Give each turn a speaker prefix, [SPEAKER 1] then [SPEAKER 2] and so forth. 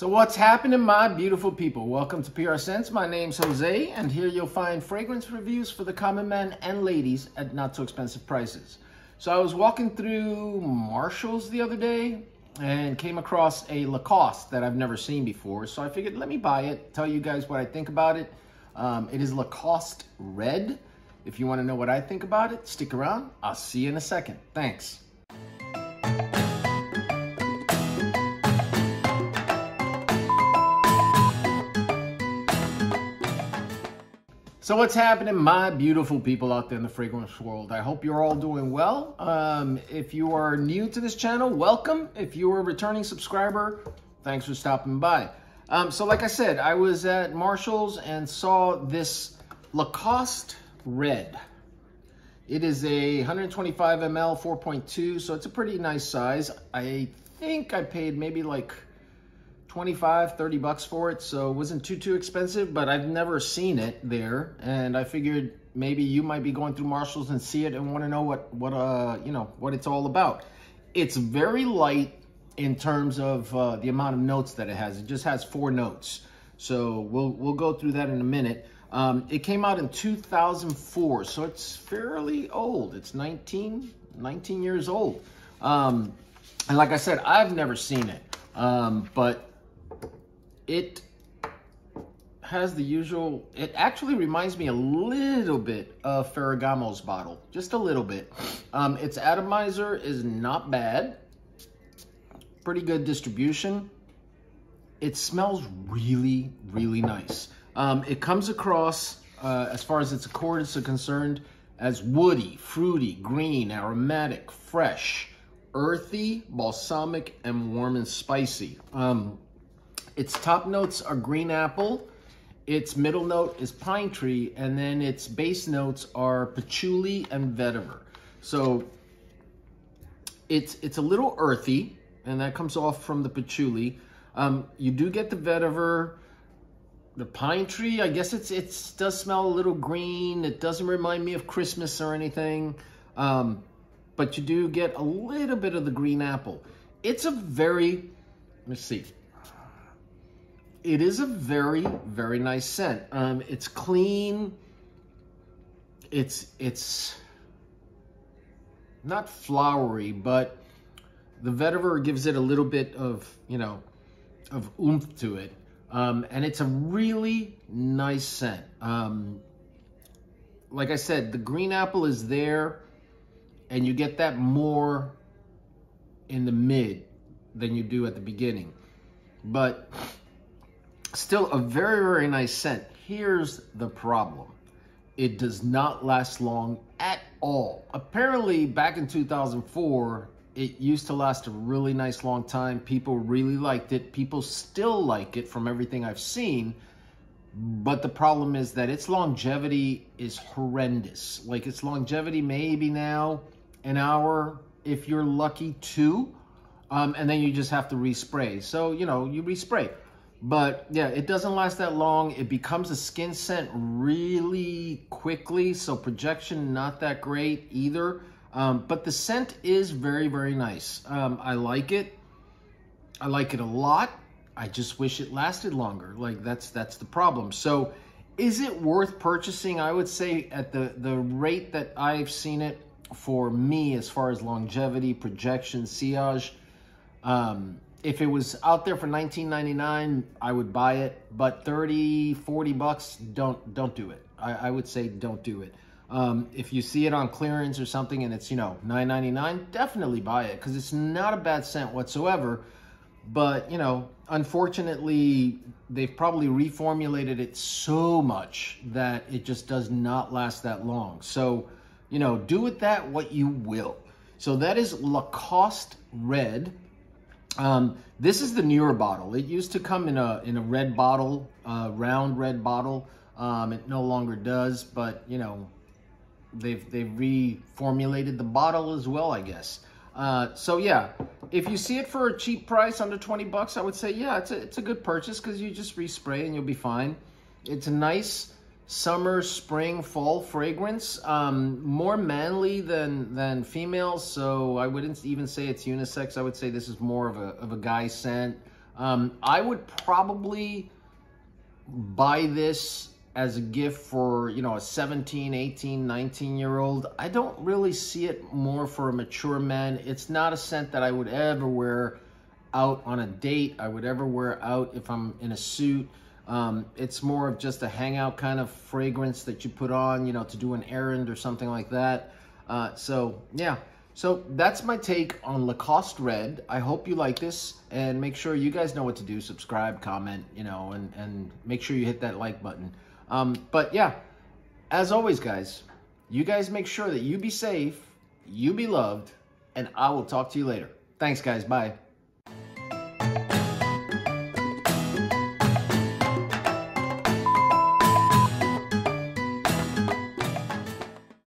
[SPEAKER 1] So what's happening, my beautiful people? Welcome to PRScents. My name's Jose, and here you'll find fragrance reviews for the common man and ladies at not so expensive prices. So I was walking through Marshall's the other day and came across a Lacoste that I've never seen before. So I figured, let me buy it, tell you guys what I think about it. Um, it is Lacoste Red. If you want to know what I think about it, stick around. I'll see you in a second. Thanks. So what's happening, my beautiful people out there in the fragrance world? I hope you're all doing well. Um, if you are new to this channel, welcome. If you are a returning subscriber, thanks for stopping by. Um, so like I said, I was at Marshall's and saw this Lacoste Red. It is a 125 ml 4.2, so it's a pretty nice size. I think I paid maybe like 25, 30 bucks for it, so it wasn't too, too expensive, but I've never seen it there, and I figured maybe you might be going through Marshalls and see it and want to know what, what, uh, you know, what it's all about. It's very light in terms of uh, the amount of notes that it has. It just has four notes. So we'll, we'll go through that in a minute. Um, it came out in 2004, so it's fairly old. It's 19, 19 years old. Um, and like I said, I've never seen it. Um, but it has the usual, it actually reminds me a little bit of Ferragamo's bottle, just a little bit. Um, its atomizer is not bad, pretty good distribution. It smells really, really nice. Um, it comes across, uh, as far as its accords are concerned, as woody, fruity, green, aromatic, fresh, earthy, balsamic, and warm and spicy. Um, its top notes are green apple, its middle note is pine tree, and then its base notes are patchouli and vetiver. So it's it's a little earthy, and that comes off from the patchouli. Um, you do get the vetiver, the pine tree. I guess it's it does smell a little green. It doesn't remind me of Christmas or anything, um, but you do get a little bit of the green apple. It's a very let's see it is a very, very nice scent. Um, it's clean. It's, it's not flowery, but the vetiver gives it a little bit of, you know, of oomph to it. Um, and it's a really nice scent. Um, like I said, the green apple is there and you get that more in the mid than you do at the beginning. But Still a very, very nice scent. Here's the problem. It does not last long at all. Apparently, back in 2004, it used to last a really nice long time. People really liked it. People still like it from everything I've seen. But the problem is that its longevity is horrendous. Like its longevity maybe now an hour, if you're lucky, two. Um, and then you just have to respray. So, you know, you respray. But yeah, it doesn't last that long. It becomes a skin scent really quickly. So projection, not that great either. Um, but the scent is very, very nice. Um, I like it. I like it a lot. I just wish it lasted longer. Like that's that's the problem. So is it worth purchasing? I would say at the, the rate that I've seen it for me as far as longevity, projection, sillage, um, if it was out there for 19.99 i would buy it but 30 40 bucks don't don't do it. I, I would say don't do it. Um, if you see it on clearance or something and it's you know 9.99 definitely buy it because it's not a bad scent whatsoever. But you know unfortunately they've probably reformulated it so much that it just does not last that long. So you know do with that what you will. So that is lacoste red um, this is the newer bottle. It used to come in a in a red bottle, uh, round red bottle. Um, it no longer does, but you know, they've they've reformulated the bottle as well, I guess. Uh, so yeah, if you see it for a cheap price, under 20 bucks, I would say, yeah, it's a, it's a good purchase because you just respray and you'll be fine. It's a nice summer, spring, fall fragrance. Um, more manly than than female, so I wouldn't even say it's unisex. I would say this is more of a of a guy scent. Um, I would probably buy this as a gift for, you know, a 17, 18, 19 year old. I don't really see it more for a mature man. It's not a scent that I would ever wear out on a date. I would ever wear out if I'm in a suit. Um, it's more of just a hangout kind of fragrance that you put on, you know, to do an errand or something like that. Uh, so, yeah. So that's my take on Lacoste Red. I hope you like this and make sure you guys know what to do. Subscribe, comment, you know, and, and make sure you hit that like button. Um, but yeah, as always, guys, you guys make sure that you be safe, you be loved, and I will talk to you later. Thanks, guys. Bye.